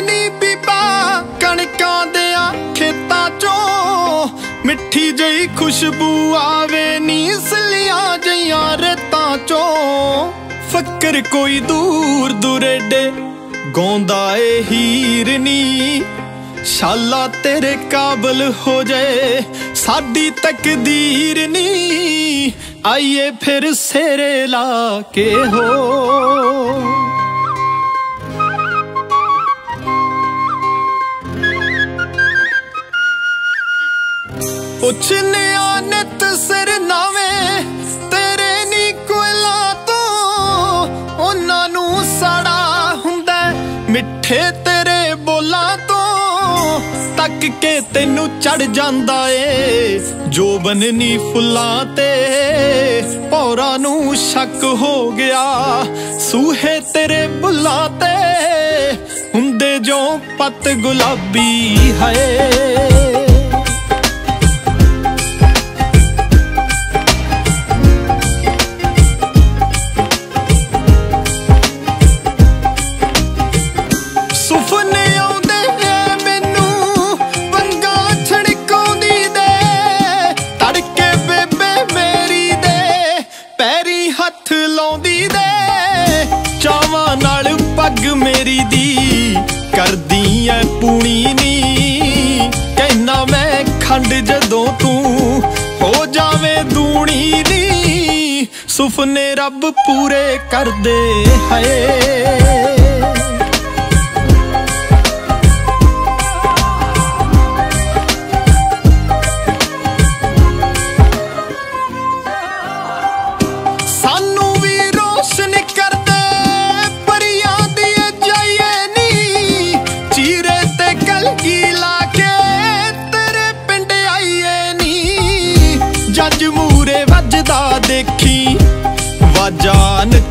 ਨੀ ਬੀਬਾ, ਕਣਕਾਂ ਦੇ ਆ ਖੇਤਾਂ ਚੋਂ। ਮਿੱਠੀ ਜਈ ਖੁਸ਼ਬੂ ਆਵੇ ਨੀ ਸਲੀਆਂ ਜਈਆਂ ਰਤਾਂ ਚੋਂ। ਫੱਕਰ ਕੋਈ ਦੂਰ ਦੁਰੇਡੇ, ਗਾਉਂਦਾ ਏ ਹੀਰ ਨੀ। ਸ਼ਾਲਾ ਤੇਰੇ ਕਾਬਲ ਹੋ ਜਾਏ ਸਾਡੀ ਤਕਦੀਰ ਨੀ। ਆਈਏ ਫਿਰ ਸੇਰੇ ਲਾ ਕੇ ਹੋ। ਪੁੱਛਨਿਆ ਨਿਤ ਸਿਰ ਨਾਵੇਂ। ਤੇਰੇ ਨੀ ਕੋਇਲਾ ਤੋਂ। ਉਹਨਾਂ ਨੂੰ ਸੜਾ ਹੁੰਦਾ ਮਿੱਠੇ ਤੇਰੇ ਬੋਲਾਂ ਤੋਂ। ਤੱਕ ਕੇ ਤੈਨੂੰ ਚੜ ਜਾਂਦਾ ਏ ਜੋਬਨ ਨੀ ਫੁੱਲਾਂ ਤੇ। ਪੌਰਾਂ ਨੂੰ ਸ਼ੱਕ ਹੋ ਗਿਆ, ਸੂਹੇ ਤੇਰੇ ਬੁੱਲਾਂ ਤੇ। ਹੁੰਦੇ ਜੋ ਪਤ ਗੁਲਾਬੀ ਹੈ ਦੀ ਕਰਦੀ ਐ ਪੂਣੀ ਨੀ। ਕਹਿਣਾ ਮੈਂ ਖੰਡ ਜਦੋਂ ਤੂੰ ਹੋ ਜਾਵੇਂ ਦੂਣੀ ਨੀ ਸੁਪਨੇ ਰੱਬ ਪੂਰੇ ਕਰਦੇ ਹੈ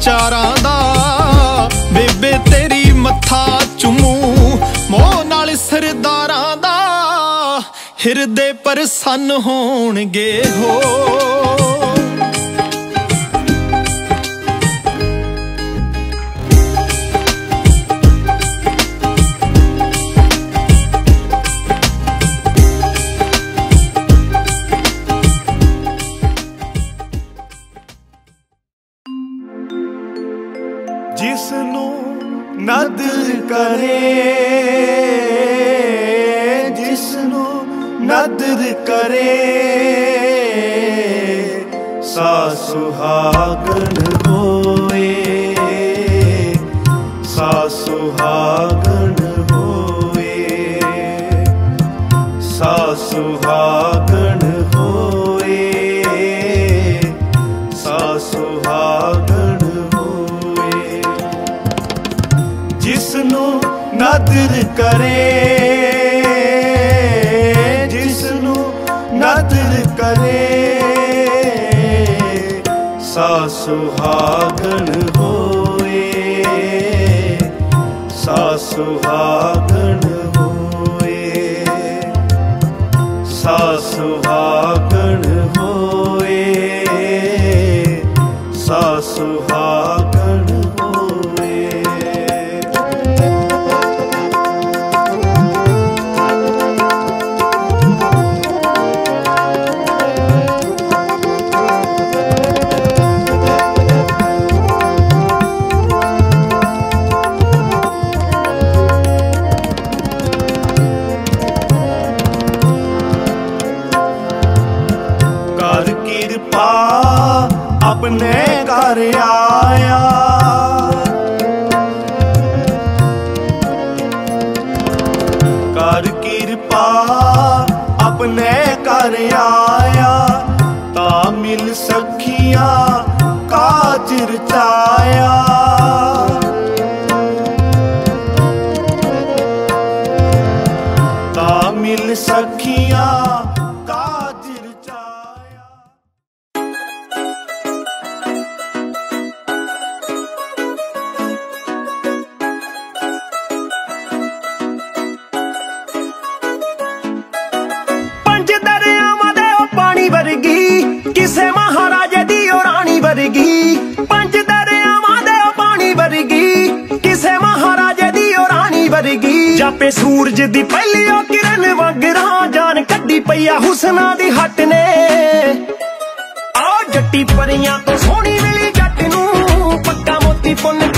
ਵਾਜਾਂ ਦਾ ਬੇਬੇ ਤੇਰੀ ਮੱਥਾ ਚੁੰਮੂ। ਮੋਹ ਨਾਲ ਸਰਦਾਰਾਂ ਦਾ ਹਿਰਦੇ ਪਰਸੰਨ ਹੋਣਗੇ ਹੋ। ਜਿਸ ਨੂੰ ਨਦਰ ਕਰੇ ਜਿਸ ਨੂੰ ਨਦਰ ਕਰੇ ਸਾ ਸੁਹਾਗਣ ਹੋਏ ਸਾ ਸੁਹਾਗਣ ਹੋਏ ਸਾ ਸੁਹਾਗਣ ਕਰੇ ਜਿਸ ਨੂੰ ਨਦਰ ਕਰੇ। ਸਾ ਸੁਹਾਗਣ ਹੋਏ ਸਾ ਸੁਹਾਗਣ ਹੋਏ। ਸਾ ਸੁਹਾਗਣ ਹੋਏ ਸਾ ਸੁਹਾਗਣ ਕਿਰਪਾ ਆਪਣੇ ਘਰ ਆਇਆ। ਕਰ ਕਿਰਪਾ ਆਪਣੇ ਘਰ ਆਇਆ ਤਾਂ ਮਿਲ ਸਖੀਆਂ ਕਾਜ ਰਚਾਇਆ ਕਿਸੇ ਮਹਾਰਾਜੇ ਦੀ ਉਹ ਰਾਣੀ ਵਰਗੀ। ਪੰਜ ਦਰਿਆਵਾਂ ਦੇ ਉਹ ਪਾਣੀ ਵਰਗੀ। ਕਿਸੇ ਮਹਾਰਾਜੇ ਦੀ ਉਹ ਰਾਣੀ ਵਰਗੀ। ਜਾਪੇ ਸੂਰਜ ਦੀ ਪਹਿਲੀ ਉਹ ਕਿਰਨ ਵਗਰਾ ਜਾਨ ਕੱਢੀ ਪਈ ਆ ਹੁਸਨਾ ਦੀ ਹੱਟ ਨੇ। ਆ ਜੱਟੀ ਪਰੀਆਂ ਤੋਂ ਸੋਹਣੀ ਮਿਲੀ ਜੱਟ ਨੂੰ, ਪੱਕਾ ਮੋਤੀ ਪੁੰਨ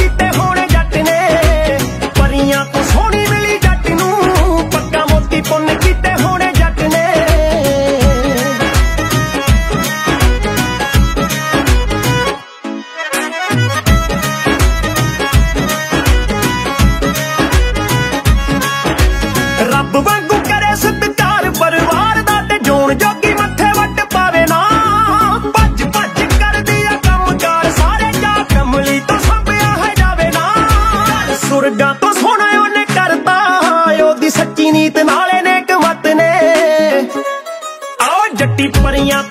what putting up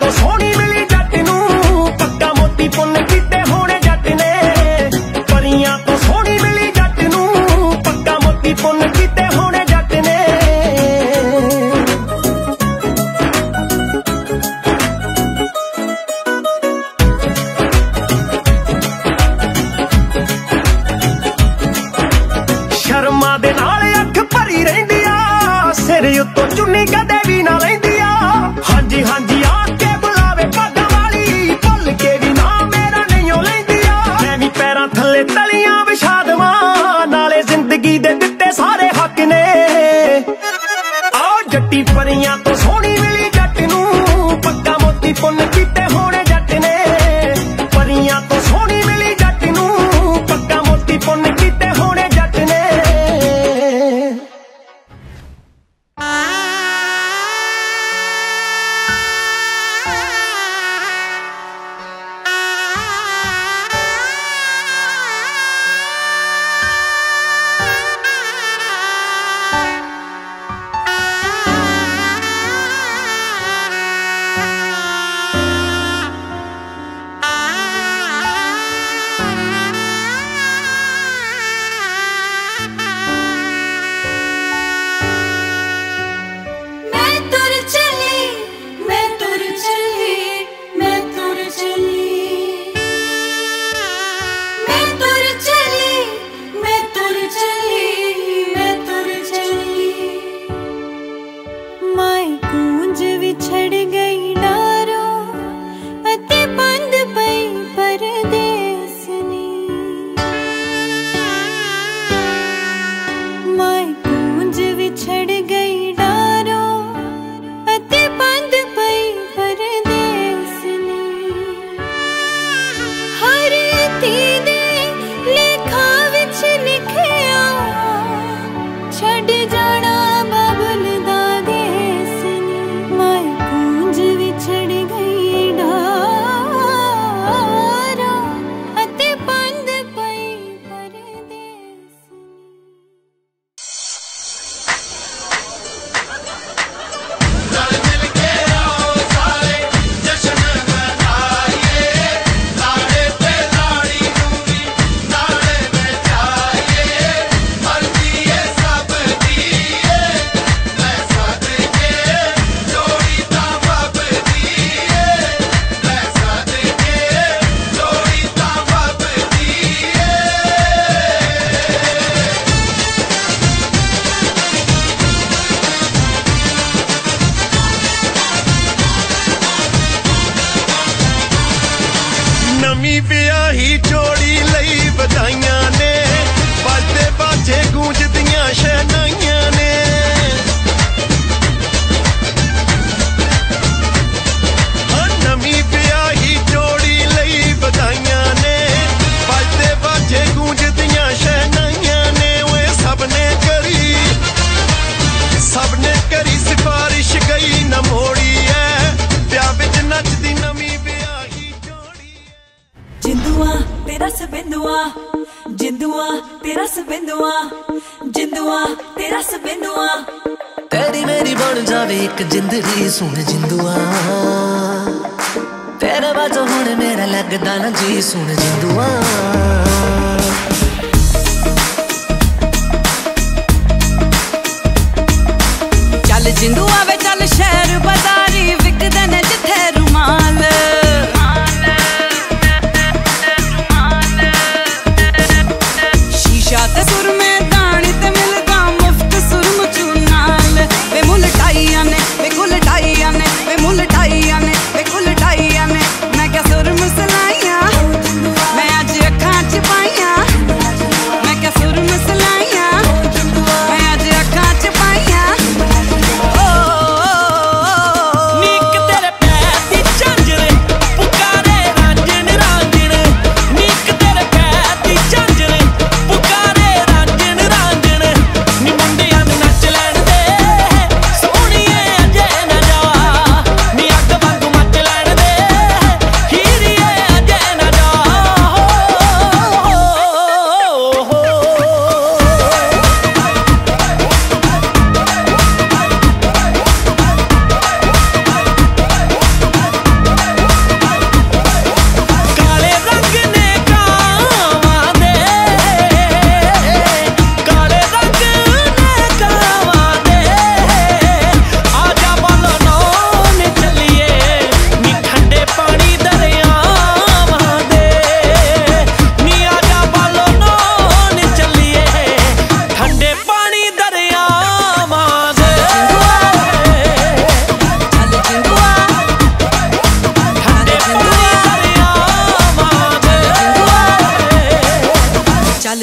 ਜਿੰਦੂਆ ਤੇਰਾ ਸਬਿੰਦੂਆ ਜਿੰਦੂਆ, ਤੇਰਾ ਸਬਿੰਦੂਆ ਤੇਰੀ ਮੇਰੀ ਬਣ ਜਾਵੇ ਇੱਕ ਜਿੰਦੜੀ ਸੁਣ ਜਿੰਦੂਆ। ਤੇਰੇ ਵਜੋਂ ਹੁਣ ਮੇਰਾ ਲੱਗਦਾ ਨਾ ਜੀ, ਸੁਣ ਜਿੰਦੂਆ।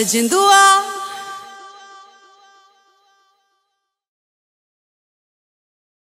ਜਿੰਦੂਆ